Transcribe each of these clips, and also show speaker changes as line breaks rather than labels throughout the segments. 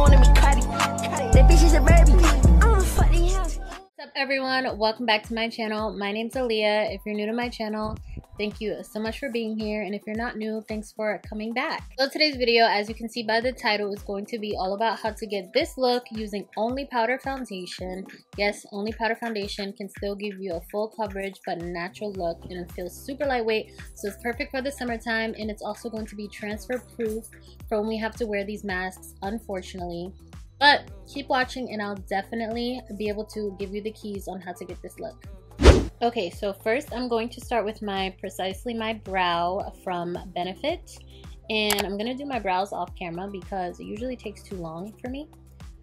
wanted me. That bitch is a baby.
What's up everyone? Welcome back to my channel. My name's Aliyah. If you're new to my channel, thank you so much for being here. And if you're not new, thanks for coming back. So today's video, as you can see by the title, is going to be all about how to get this look using only powder foundation. Yes, only powder foundation can still give you a full coverage but natural look and it feels super lightweight. So it's perfect for the summertime and it's also going to be transfer proof for when we have to wear these masks, unfortunately. But keep watching and I'll definitely be able to give you the keys on how to get this look. Okay, so first I'm going to start with my Precisely My Brow from Benefit. And I'm going to do my brows off camera because it usually takes too long for me.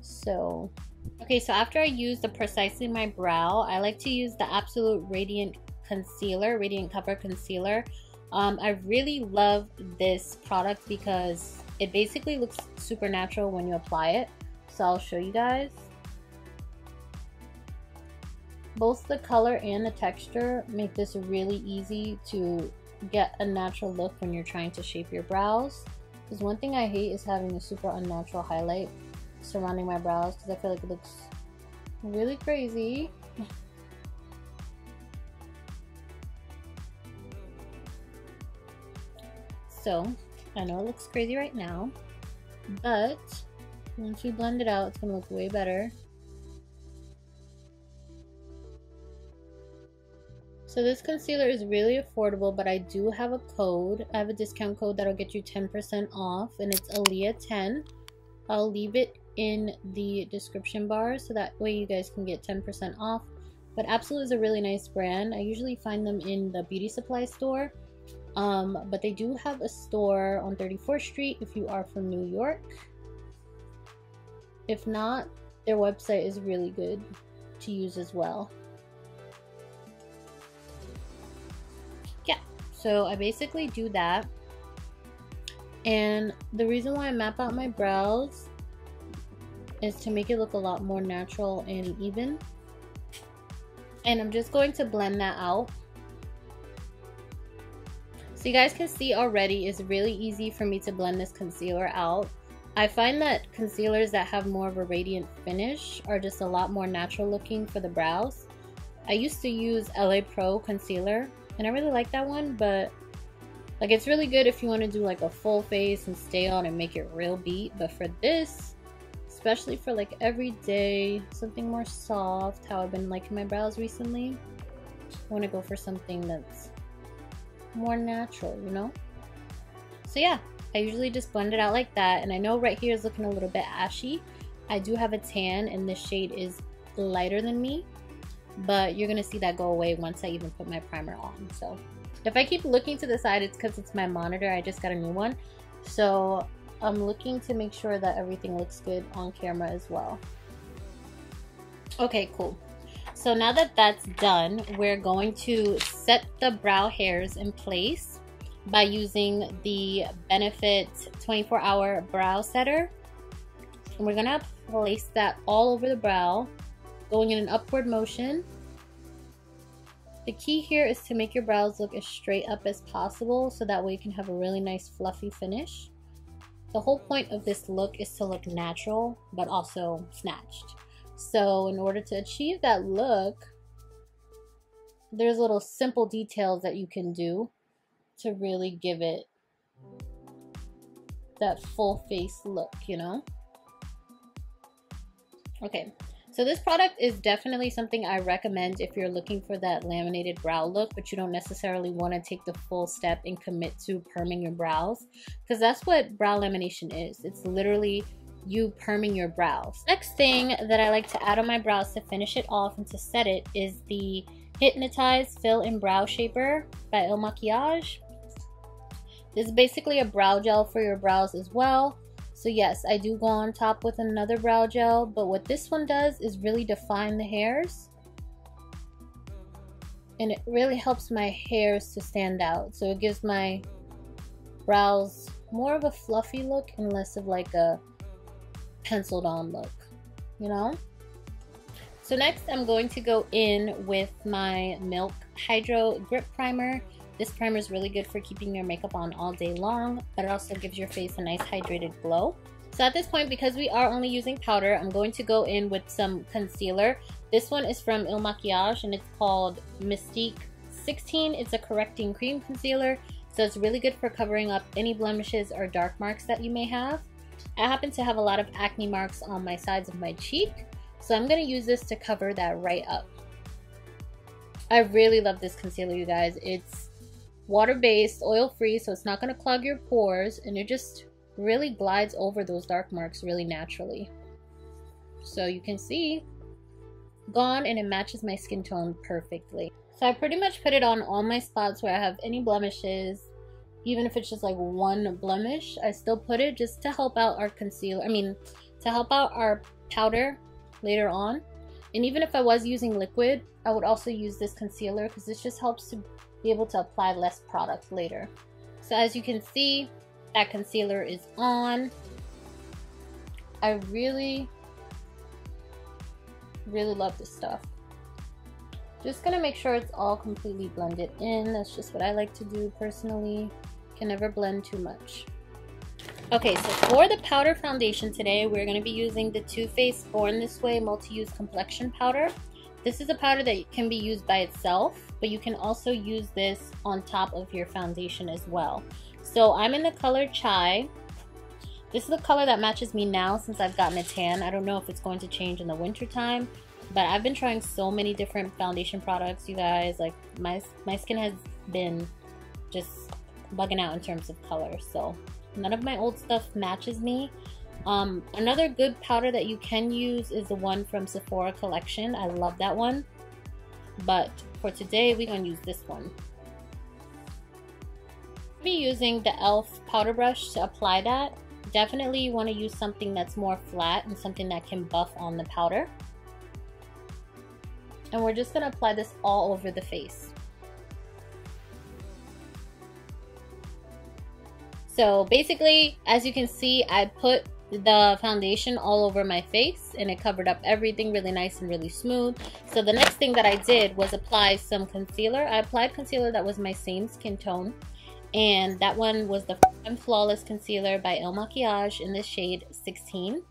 So, okay, so after I use the Precisely My Brow, I like to use the Absolute Radiant Concealer, Radiant Cover Concealer. Um, I really love this product because it basically looks super natural when you apply it so I'll show you guys. Both the color and the texture make this really easy to get a natural look when you're trying to shape your brows. Because one thing I hate is having a super unnatural highlight surrounding my brows because I feel like it looks really crazy. so, I know it looks crazy right now, but once you blend it out, it's going to look way better. So this concealer is really affordable, but I do have a code. I have a discount code that'll get you 10% off, and it's Aliyah10. I'll leave it in the description bar so that way you guys can get 10% off. But Absolute is a really nice brand. I usually find them in the beauty supply store. Um, but they do have a store on 34th Street if you are from New York. If not, their website is really good to use as well. So I basically do that. And the reason why I map out my brows is to make it look a lot more natural and even. And I'm just going to blend that out. So you guys can see already it's really easy for me to blend this concealer out. I find that concealers that have more of a radiant finish are just a lot more natural looking for the brows. I used to use LA Pro concealer and I really like that one, but like it's really good if you want to do like a full face and stay on and make it real beat. But for this, especially for like everyday, something more soft, how I've been liking my brows recently, I want to go for something that's more natural, you know? So yeah, I usually just blend it out like that. And I know right here is looking a little bit ashy. I do have a tan and this shade is lighter than me. But you're to see that go away once I even put my primer on. So if I keep looking to the side, it's because it's my monitor. I just got a new one. So I'm looking to make sure that everything looks good on camera as well. Okay, cool. So now that that's done, we're going to set the brow hairs in place by using the Benefit 24 hour brow setter. And we're gonna place that all over the brow, going in an upward motion. The key here is to make your brows look as straight up as possible so that way you can have a really nice fluffy finish. The whole point of this look is to look natural, but also snatched. So in order to achieve that look, there's little simple details that you can do to really give it that full face look, you know? Okay, so this product is definitely something I recommend if you're looking for that laminated brow look, but you don't necessarily want to take the full step and commit to perming your brows, because that's what brow lamination is. It's literally you perming your brows. Next thing that I like to add on my brows to finish it off and to set it is the Hypnotize Fill in Brow Shaper by Il Makiage. This is basically a brow gel for your brows as well. So yes, I do go on top with another brow gel, but what this one does is really define the hairs. And it really helps my hairs to stand out. So it gives my brows more of a fluffy look and less of like a penciled on look, you know? So next I'm going to go in with my Milk Hydro Grip Primer. This primer is really good for keeping your makeup on all day long, but it also gives your face a nice hydrated glow. So at this point, because we are only using powder, I'm going to go in with some concealer. This one is from Il Makiage and it's called Mystique 16. It's a correcting cream concealer. So it's really good for covering up any blemishes or dark marks that you may have. I happen to have a lot of acne marks on my sides of my cheek. So I'm going to use this to cover that right up. I really love this concealer, you guys. It's water-based, oil-free, so it's not going to clog your pores. And it just really glides over those dark marks really naturally. So you can see, gone and it matches my skin tone perfectly. So I pretty much put it on all my spots where I have any blemishes. Even if it's just like one blemish, I still put it just to help out our concealer. I mean, to help out our powder later on. And even if I was using liquid, I would also use this concealer because this just helps to be able to apply less product later. So as you can see, that concealer is on. I really, really love this stuff. Just gonna make sure it's all completely blended in. That's just what I like to do personally. Can never blend too much. Okay, so for the powder foundation today, we're to be using the Too Faced Born This Way Multi-Use Complexion Powder. This is a powder that can be used by itself, but you can also use this on top of your foundation as well. So I'm in the color Chai. This is the color that matches me now since I've gotten a tan. I don't know if it's going to change in the winter time, but I've been trying so many different foundation products, you guys. Like my my skin has been just bugging out in terms of color. So none of my old stuff matches me. Um, another good powder that you can use is the one from Sephora collection. I love that one. But for today, we're going to use this one I'll be using the e.l.f. powder brush to apply that. Definitely you want to use something that's more flat and something that can buff on the powder. And we're just going to apply this all over the face. So basically, as you can see, I put the foundation all over my face and it covered up everything really nice and really smooth. So the next thing that I did was apply some concealer. I applied concealer that was my same skin tone and that one was the Flawless Concealer by Il Makiage in the shade 16.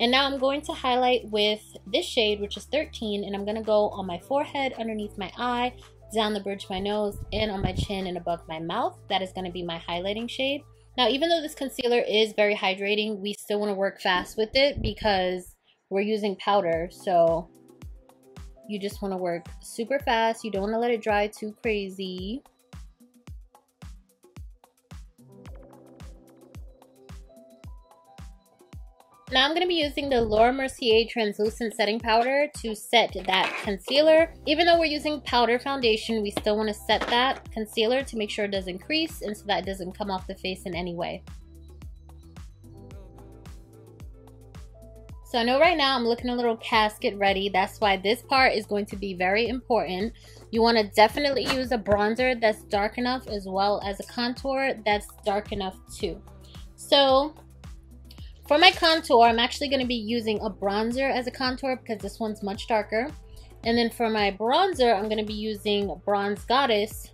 And now I'm going to highlight with this shade, which is 13, and I'm going to go on my forehead, underneath my eye, down the bridge of my nose, and on my chin and above my mouth. That is going to be my highlighting shade. Now, even though this concealer is very hydrating, we still want to work fast with it because we're using powder. So you just want to work super fast. You don't want to let it dry too crazy. Now I'm going to be using the Laura Mercier Translucent Setting Powder to set that concealer. Even though we're using powder foundation, we still want to set that concealer to make sure it doesn't crease and so that it doesn't come off the face in any way. So I know right now I'm looking a little casket ready. That's why this part is going to be very important. You want to definitely use a bronzer that's dark enough as well as a contour that's dark enough too. So for my contour, I'm actually going to be using a bronzer as a contour because this one's much darker. And then for my bronzer, I'm going to be using Bronze Goddess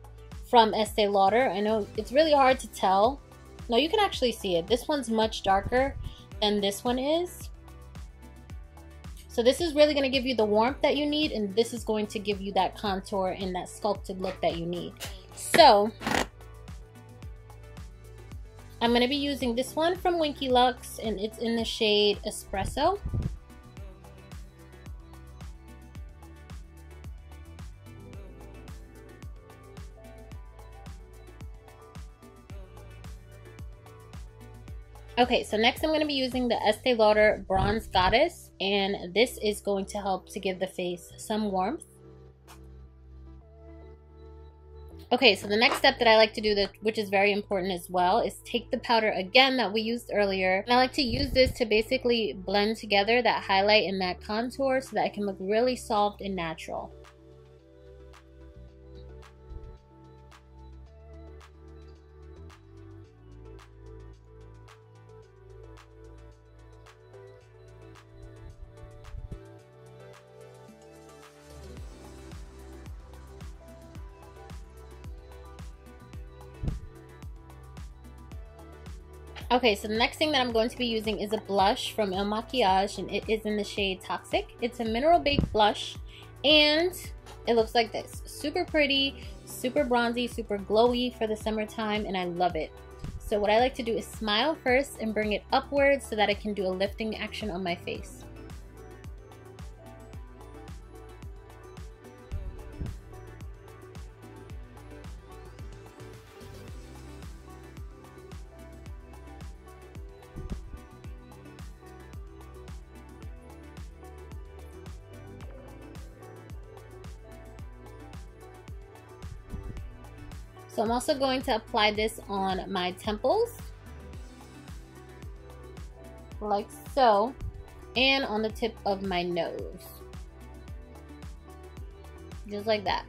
from Estee Lauder. I know it's really hard to tell. No, you can actually see it. This one's much darker than this one is. So this is really going to give you the warmth that you need and this is going to give you that contour and that sculpted look that you need. So I'm going to be using this one from Winky Lux and it's in the shade Espresso. Okay, so next I'm going to be using the Estee Lauder Bronze Goddess and this is going to help to give the face some warmth. Okay, so the next step that I like to do, that, which is very important as well, is take the powder again that we used earlier. And I like to use this to basically blend together that highlight and that contour so that it can look really soft and natural. Okay, so the next thing that I'm going to be using is a blush from Il Makiage, and it is in the shade Toxic. It's a mineral-based blush, and it looks like this. Super pretty, super bronzy, super glowy for the summertime, and I love it. So what I like to do is smile first and bring it upwards so that I can do a lifting action on my face. So I'm also going to apply this on my temples. Like so. And on the tip of my nose. Just like that.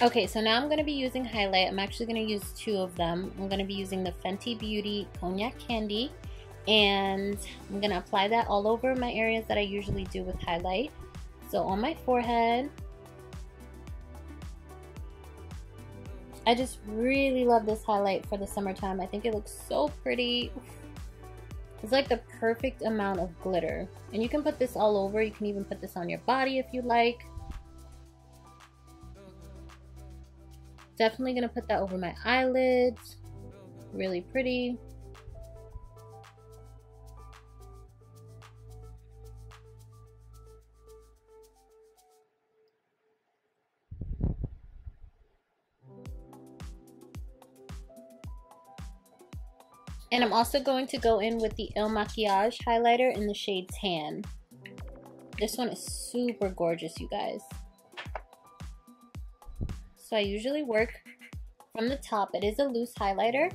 Okay, so now I'm going to be using highlight. I'm actually going to use two of them. I'm going to be using the Fenty Beauty Cognac Candy. And I'm going to apply that all over my areas that I usually do with highlight. So on my forehead, I just really love this highlight for the summertime. I think it looks so pretty. It's like the perfect amount of glitter. And you can put this all over. You can even put this on your body if you like. Definitely going to put that over my eyelids. Really pretty. And I'm also going to go in with the Il Makiage highlighter in the shade Tan. This one is super gorgeous, you guys. So I usually work from the top. It is a loose highlighter.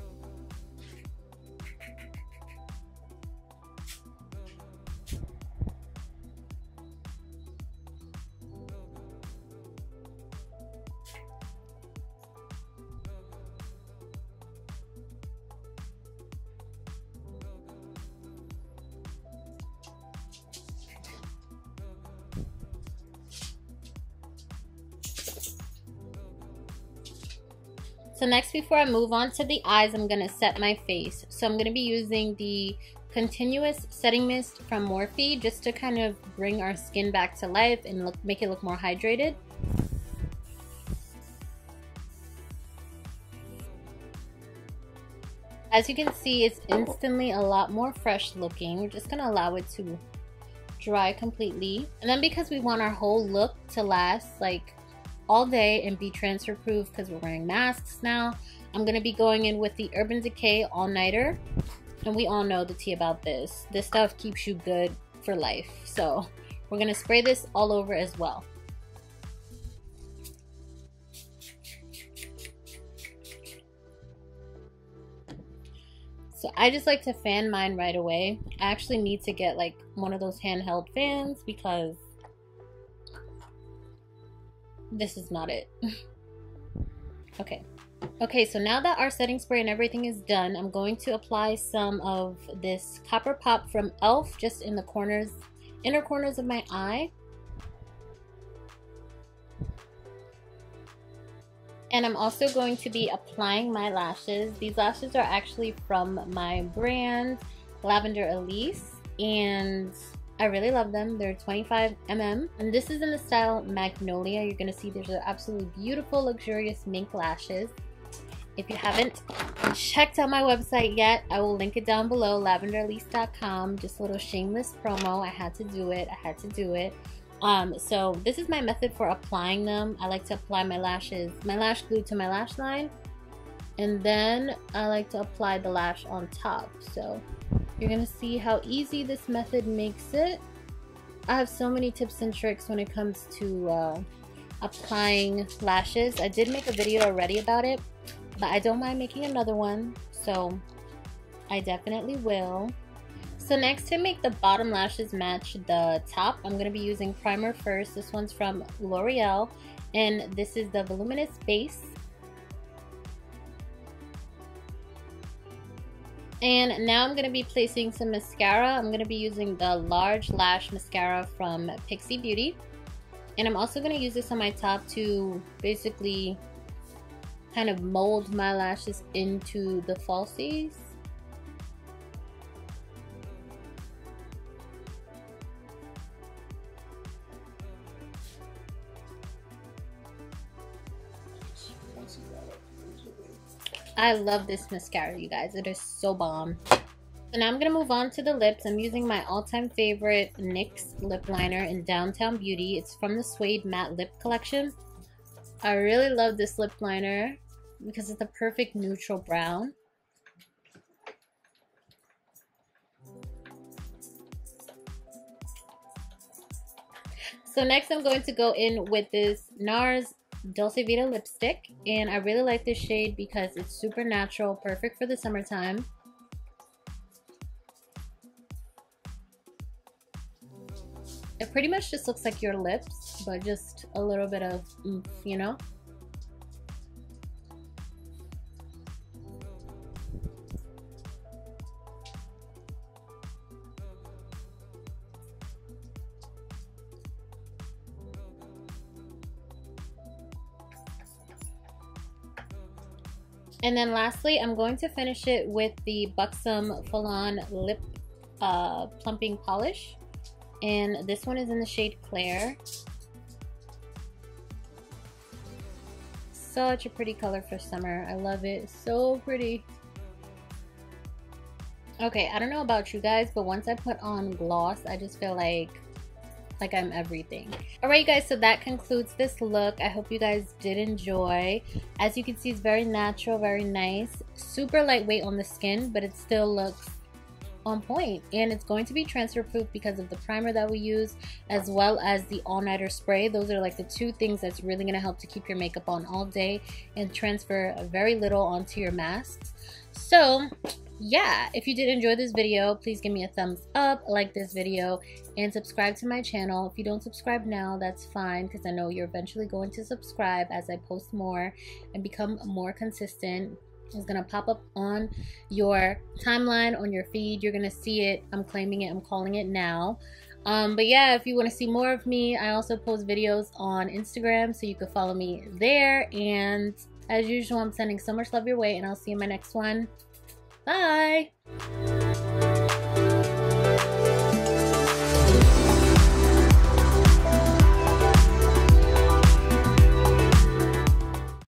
So next, before I move on to the eyes, I'm going to set my face. So I'm going to be using the Continuous Setting Mist from Morphe just to kind of bring our skin back to life and look, make it look more hydrated. As you can see, it's instantly a lot more fresh looking. We're just to allow it to dry completely. And then because we want our whole look to last like all day and be transfer proof because we're wearing masks now. I'm to be going in with the Urban Decay All Nighter. And we all know the tea about this. This stuff keeps you good for life. So we're to spray this all over as well. So I just like to fan mine right away. I actually need to get like one of those handheld fans because this is not it. okay. Okay, so now that our setting spray and everything is done, I'm going to apply some of this Copper Pop from e.l.f. just in the corners, inner corners of my eye. And I'm also going to be applying my lashes. These lashes are actually from my brand, Lavender Elise. And I really love them. They're 25 mm. And this is in the style Magnolia. You're going to see there's absolutely beautiful, luxurious mink lashes. If you haven't checked out my website yet, I will link it down below, lavenderelise.com. Just a little shameless promo. I had to do it. I had to do it. Um, so this is my method for applying them. I like to apply my lashes, my lash glue to my lash line. And then I like to apply the lash on top. So you're gonna see how easy this method makes it. I have so many tips and tricks when it comes to uh, applying lashes. I did make a video already about it, but I don't mind making another one, so I definitely will. So next to make the bottom lashes match the top, I'm going to be using primer first. This one's from L'Oreal, and this is the Voluminous Base. And now I'm going to be placing some mascara. I'm going to be using the Large Lash Mascara from Pixi Beauty. And I'm also going to use this on my top to basically kind of mold my lashes into the falsies. I love this mascara, you guys. It is so bomb. So now I'm going to move on to the lips. I'm using my all-time favorite NYX lip liner in Downtown Beauty. It's from the Suede Matte Lip Collection. I really love this lip liner because it's a perfect neutral brown. So next I'm going to go in with this NARS Dolce Vita lipstick. And I really like this shade because it's super natural, perfect for the summertime. It pretty much just looks like your lips, but just a little bit of oomph, you know? And then lastly, I'm going to finish it with the Buxom Full-On Lip uh, Plumping Polish. And this one is in the shade Claire. Such a pretty color for summer. I love it. So pretty. Okay, I don't know about you guys, but once I put on gloss, I just feel like like I'm everything. Alright guys, so that concludes this look. I hope you guys did enjoy. As you can see, it's very natural, very nice. Super lightweight on the skin, but it still looks on point and it's going to be transfer proof because of the primer that we use as well as the all-nighter spray those are like the two things that's really going to help to keep your makeup on all day and transfer very little onto your masks so yeah, if you did enjoy this video, please give me a thumbs up, like this video, and subscribe to my channel. If you don't subscribe now, that's fine because I know you're eventually going to subscribe as I post more and become more consistent. It's going to pop up on your timeline, on your feed. You're going to see it. I'm claiming it. I'm calling it now. Um, but yeah, if you want to see more of me, I also post videos on Instagram, so you can follow me there. And as usual, I'm sending so much love your way, and I'll see you in my next one. Bye.